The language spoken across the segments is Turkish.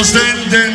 understand them.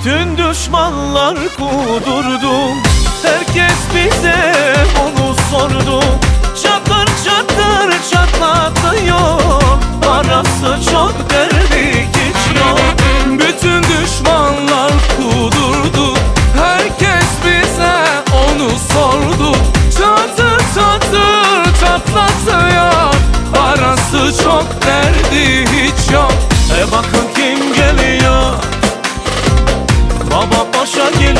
Bütün düşmanlar kudurdu. Herkes bize onu sordu. Çatır çatır çatlatıyor. Parası çok derdi yok Bütün düşmanlar kudurdu. Herkes bize onu sordu. Çatır çatır çatlatıyor. Parası çok derdi hiç yok. E bakın başa gelir